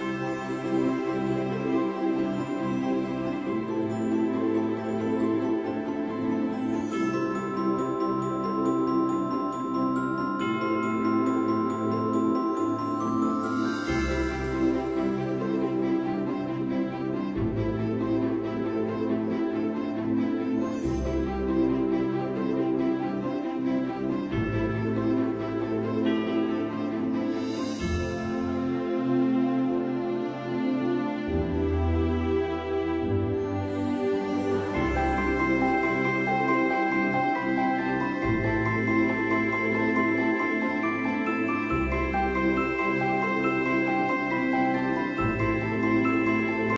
you.